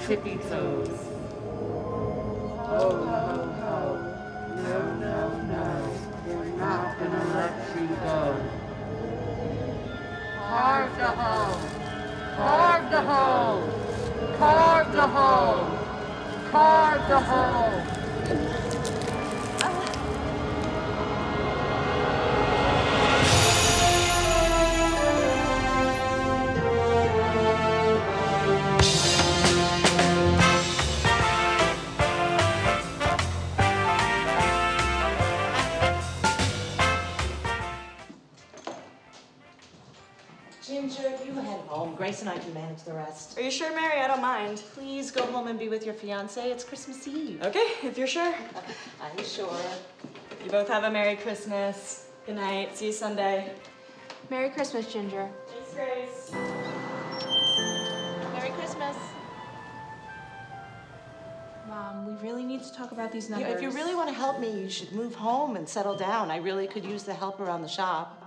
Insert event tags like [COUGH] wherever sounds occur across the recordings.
tippy toes. Ho, ho, ho. No, no, no. We're not gonna let you go. Carve the hoe. Carve the hoe. Carve the hoe. Carve the hoe. Mind. Please go home and be with your fiance. It's Christmas Eve. Okay, if you're sure. [LAUGHS] I'm sure. You both have a Merry Christmas. Good night. See you Sunday. Merry Christmas, Ginger. Thanks, Grace. Merry Christmas. Mom, we really need to talk about these numbers. know, if you really want to help me, you should move home and settle down. I really could use the help around the shop.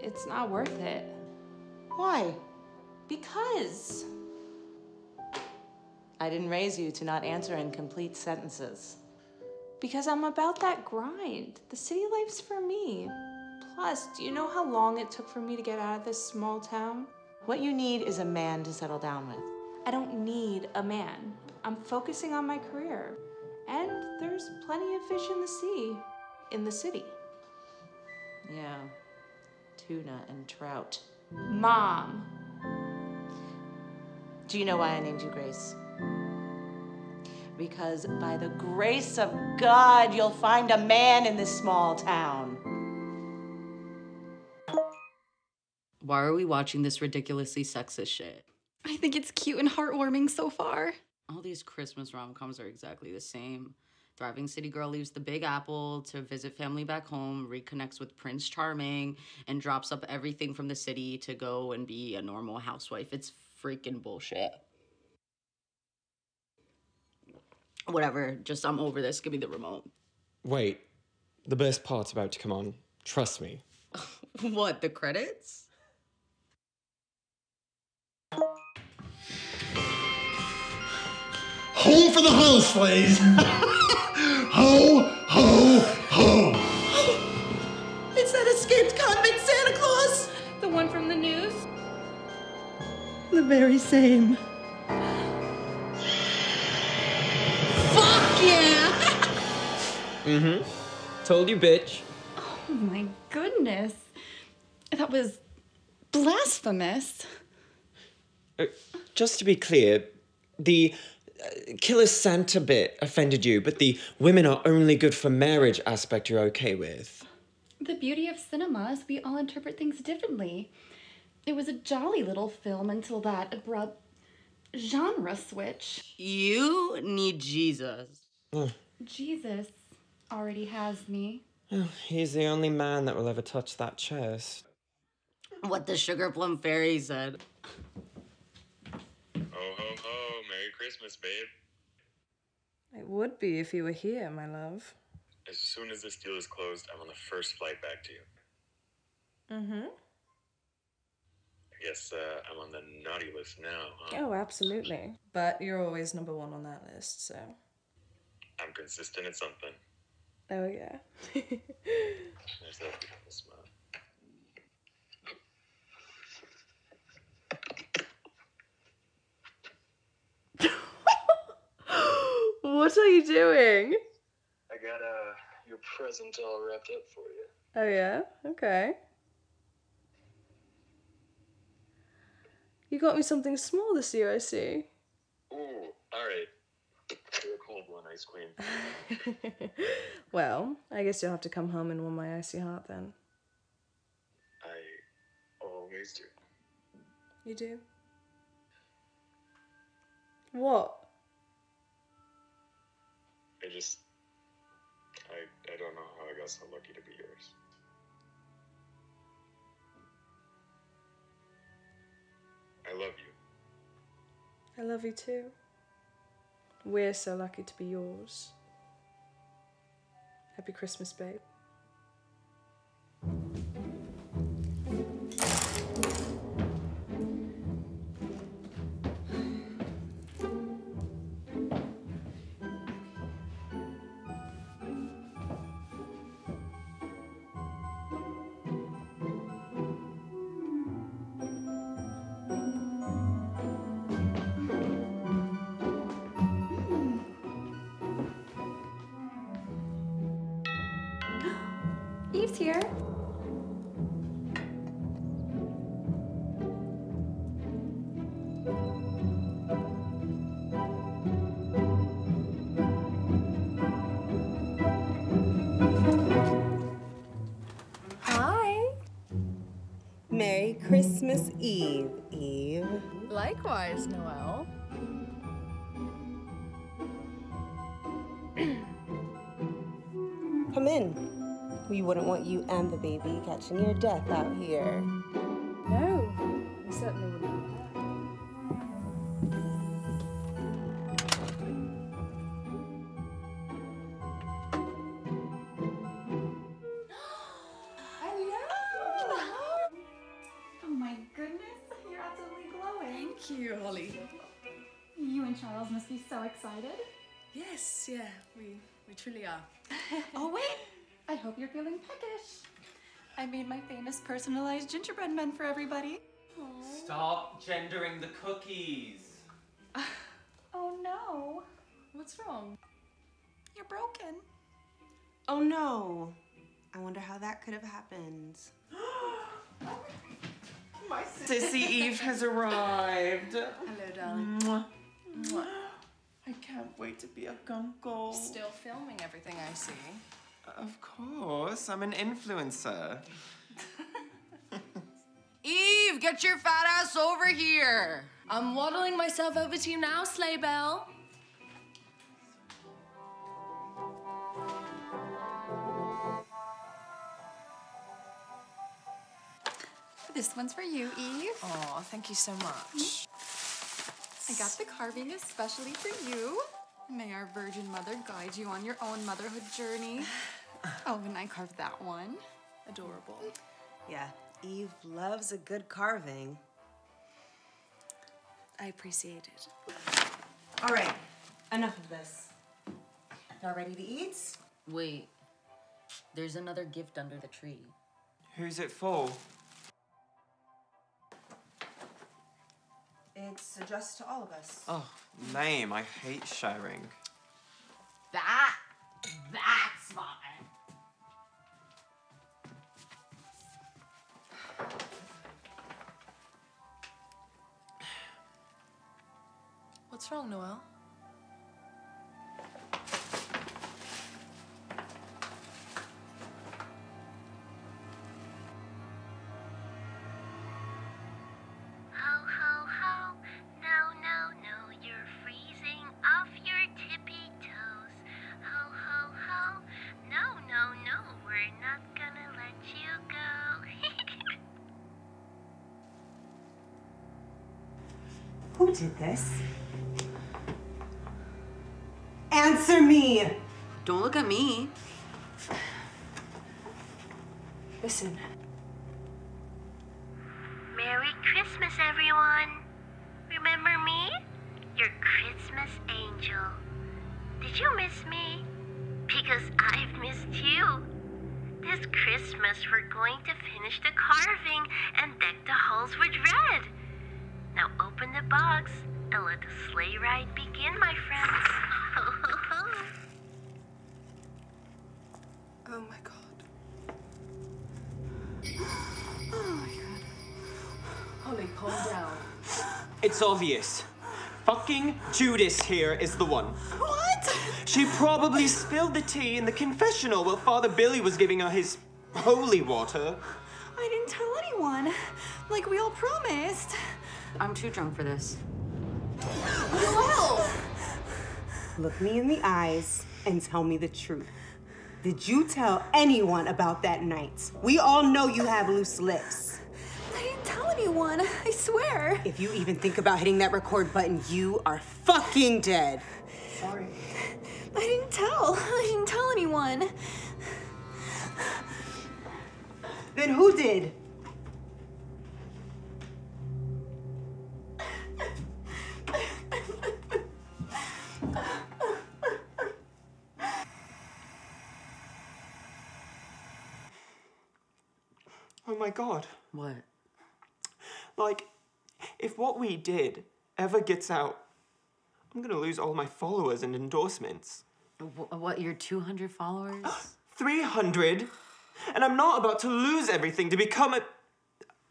It's not worth it. Why? Because. I didn't raise you to not answer incomplete sentences. Because I'm about that grind. The city life's for me. Plus, do you know how long it took for me to get out of this small town? What you need is a man to settle down with. I don't need a man. I'm focusing on my career. And there's plenty of fish in the sea. In the city. Yeah. Tuna and trout. Mom. Do you know why I named you Grace? Because by the grace of God, you'll find a man in this small town. Why are we watching this ridiculously sexist shit? I think it's cute and heartwarming so far. All these Christmas rom coms are exactly the same. Thriving city girl leaves the Big Apple to visit family back home, reconnects with Prince Charming, and drops up everything from the city to go and be a normal housewife. It's freaking bullshit. Whatever, just I'm over this. Give me the remote. Wait, the best part's about to come on. Trust me. [LAUGHS] what, the credits? Home for the housewives. [LAUGHS] ho, ho, ho. It's that escaped convict Santa Claus! The one from the news? The very same. Fuck yeah! Mm-hmm. Told you, bitch. Oh my goodness. That was blasphemous. Uh, just to be clear, the uh, killer Santa bit offended you, but the women are only good for marriage aspect you're okay with. The beauty of cinema is we all interpret things differently. It was a jolly little film until that abrupt genre switch. You need Jesus. Oh, Jesus already has me. oh, he's the only man that will ever touch that chest. What the Sugar Plum Fairy said. Ho ho ho! Merry Christmas, babe. It would be if you were here, my love. As soon as this deal is closed, I'm on the first flight back to you. Mm-hmm. I guess uh, I'm on the naughty list now, huh? Oh, absolutely. But you're always number one on that list, so. I'm consistent at something. Oh, yeah. [LAUGHS] There's that beautiful smile. [LAUGHS] what are you doing? I got uh, your present all wrapped up for you. Oh, yeah? Okay. You got me something small this year, I see. Ooh, all right. You're a cold one, Ice Queen. [LAUGHS] well, I guess you'll have to come home and warm my icy heart then. I always do. You do? What? I just, I, I don't know how I got so lucky to be yours. I love you. I love you too. We're so lucky to be yours. Happy Christmas, babe. Christmas Eve, Eve. Likewise, Noel. Come in. We wouldn't want you and the baby catching your death out here. Charles must be so excited. Yes, yeah, we, we truly are. [LAUGHS] oh, wait. I hope you're feeling peckish. I made my famous personalized gingerbread men for everybody. Stop gendering the cookies. [LAUGHS] Oh no. What's wrong? You're broken. Oh no. I wonder how that could have happened. [GASPS] My sissy Eve has arrived. Hello, darling. Mwah. I can't wait to be a gunkle. Still filming everything I see. Of course, I'm an influencer. [LAUGHS] Eve, get your fat ass over here. I'm waddling myself over to you now, Sleigh Bell. This one's for you, Eve. Oh, thank you so much. Mm. I got the carving especially for you. May our Virgin Mother guide you on your own motherhood journey. [SIGHS] Oh, and I carved that one. Adorable. Yeah, Eve loves a good carving. I appreciate it. All right, enough of this. Y'all ready to eat? Wait, there's another gift under the tree. Who's it for? It's addressed to all of us. Oh, lame. I hate sharing. That, that's mine. What's wrong, Noel? Who did this? Answer me! Don't look at me. Listen, Merry Christmas, everyone. Remember me? Your Christmas angel. Did you miss me? Because I've missed you. This Christmas, we're going to finish the carving and deck the halls with red. Now open the box and let the sleigh ride begin, my friends. Ho, ho, ho. Oh my god. Oh, [SIGHS] Holly, calm down. It's obvious. Fucking Judas here is the one. What? She probably spilled the tea in the confessional while Father Billy was giving her his holy water. I didn't tell anyone. Like we all promised. I'm too drunk for this. look me in the eyes and tell me the truth. Did you tell anyone about that night? We all know you have loose lips. I didn't tell anyone. I swear. If you even think about hitting that record button, you are fucking dead. Sorry. I didn't tell. I didn't tell anyone. Then who did? My god. What? Like, if what we did ever gets out, I'm gonna lose all my followers and endorsements. Wh- What, your 200 followers? [GASPS] 300? And I'm not about to lose everything to become a.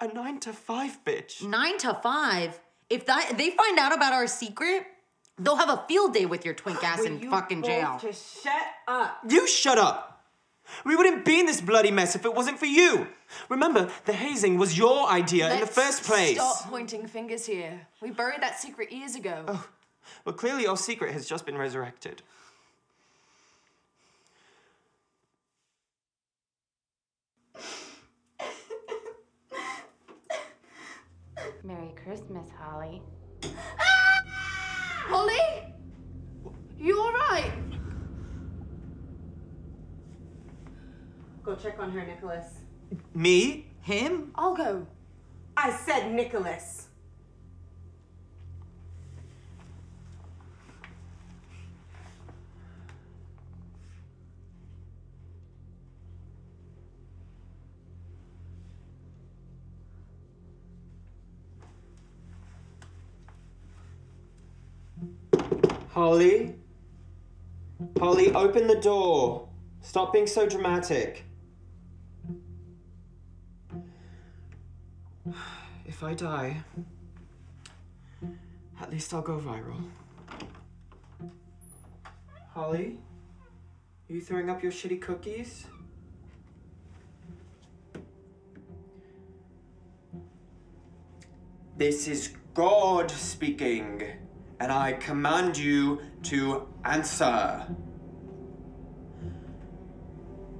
a nine to five bitch. Nine to five? If that they find out about our secret, they'll have a field day with your twink ass in fucking jail. Just shut up. You shut up! We wouldn't be in this bloody mess if it wasn't for you. Remember, the hazing was your idea in the first place. Stop pointing fingers here. We buried that secret years ago. Oh, well, clearly your secret has just been resurrected. Merry Christmas, Holly. Ah! Holly? You alright? Go check on her, Nicholas. Me? Him? I'll go. I said Nicholas. Holly? Holly, open the door. Stop being so dramatic. If I die, at least I'll go viral. Holly? Are you throwing up your shitty cookies? This is God speaking, and I command you to answer.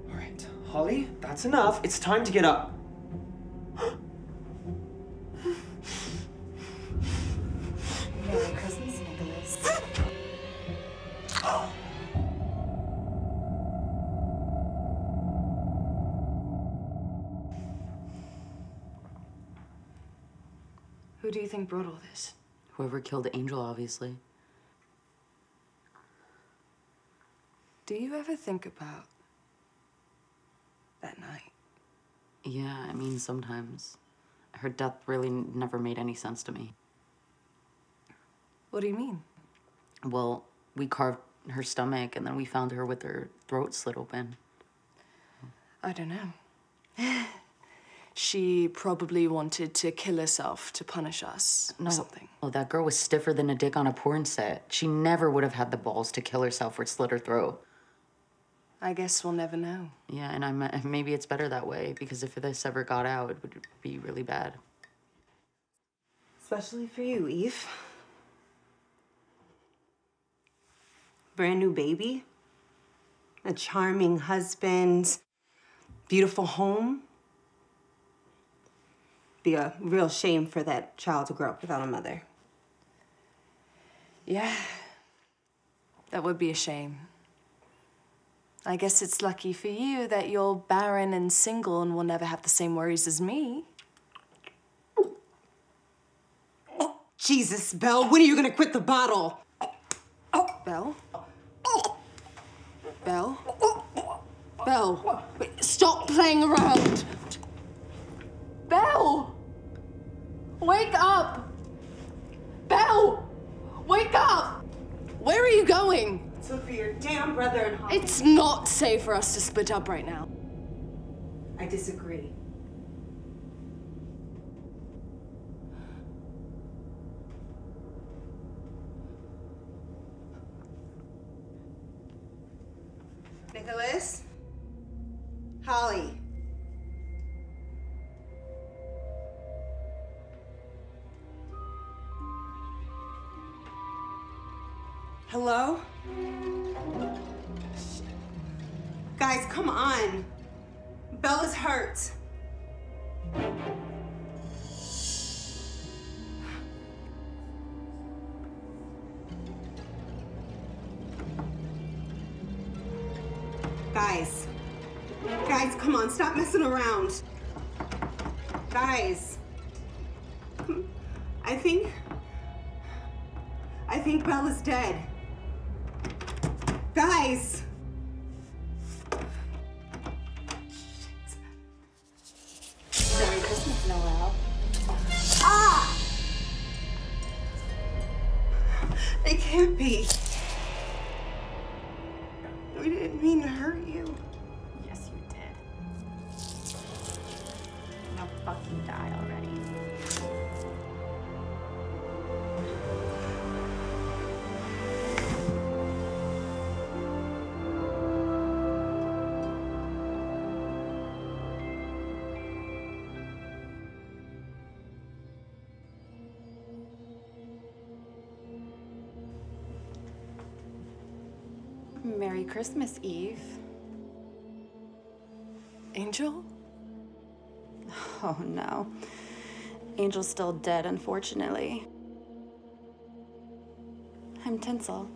All right, Holly, that's enough. It's time to get up. [GASPS] Who do you think brought all this? Whoever killed Angel, obviously. Do you ever think about that night? Yeah, I mean, sometimes. Her death really never made any sense to me. What do you mean? Well, we carved her stomach and then we found her with her throat slit open. I don't know. [LAUGHS] she probably wanted to kill herself to punish us or No, something. Oh, that girl was stiffer than a dick on a porn set. She never would have had the balls to kill herself or slit her throat. I guess we'll never know. Yeah, and I'm [LAUGHS] maybe it's better that way because if this ever got out, it would be really bad. Especially for you, Eve. Brand new baby, a charming husband, beautiful home. Be a real shame for that child to grow up without a mother. Yeah. That would be a shame. I guess it's lucky for you that you're barren and single and will never have the same worries as me. Jesus, Belle, when are you gonna quit the bottle? Belle? Belle? Belle, wait, stop playing around. Belle! Wake up! Belle! Wake up! Where are you going? To for your damn brother and Holly. It's not safe for us to split up right now. I disagree. Bella's hurt. Guys. Guys, come on, stop messing around. Guys. I think. I think Bella's dead. Guys! Merry Christmas, Eve. Angel? Oh no. Angel's still dead, unfortunately. I'm Tinsel,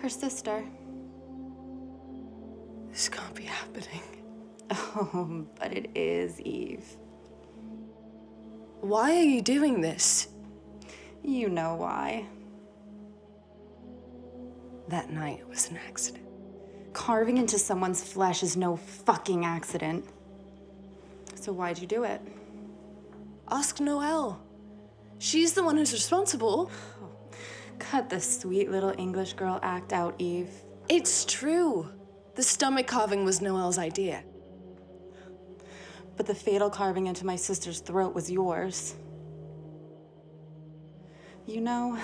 her sister. This can't be happening. Oh, but it is, Eve. Why are you doing this? You know why. That night was an accident. Carving into someone's flesh is no fucking accident. So why'd you do it? Ask Noelle. She's the one who's responsible. Cut the sweet little English girl act out, Eve. It's true. The stomach carving was Noelle's idea. But the fatal carving into my sister's throat was yours. You know,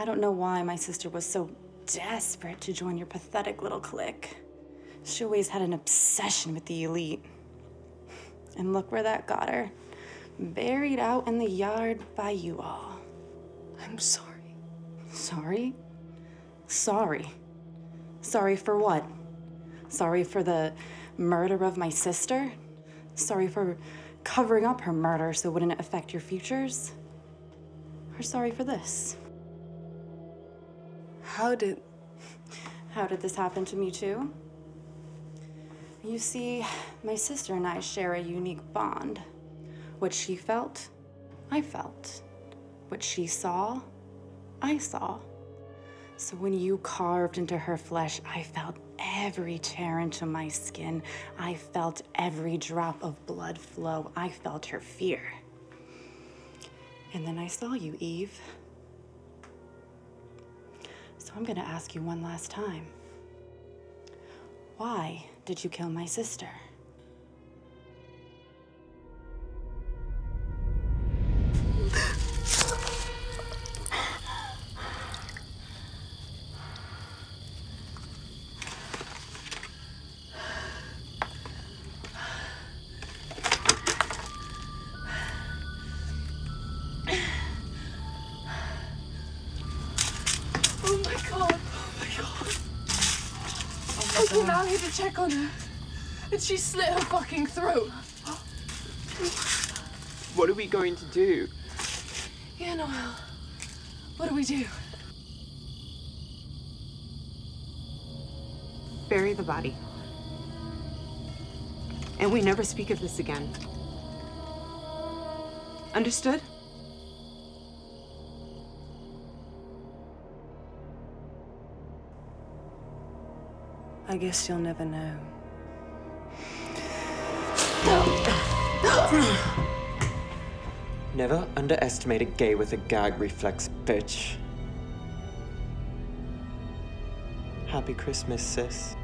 I don't know why my sister was so desperate to join your pathetic little clique. She always had an obsession with the elite. And look where that got her. Buried out in the yard by you all. I'm sorry. Sorry? Sorry. Sorry for what? Sorry for the murder of my sister? Sorry for covering up her murder so it wouldn't affect your futures? Or sorry for this? How did. How did this happen to me, too? You see, my sister and I share a unique bond. What she felt, I felt. What she saw, I saw. So when you carved into her flesh, I felt every tear into my skin. I felt every drop of blood flow. I felt her fear. And then I saw you, Eve. I'm gonna ask you one last time. Why did you kill my sister? Check on her. And she slit her fucking throat. What are we going to do? Yeah, Noel. What do we do? Bury the body. And we never speak of this again. Understood? I guess you'll never know. Never underestimate a gay with a gag reflex, bitch. Happy Christmas, sis.